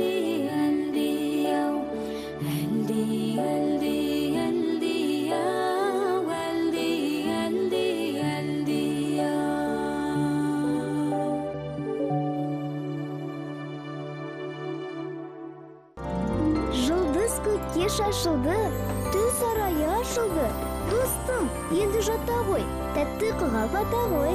әди әлди ау әлди әлди әлди ау әлди әлди әлди ау жұлдыз көкке шашылды түн сарайы ашылды. Досым енді жата ғой тәтті ұйқыға бата ғой.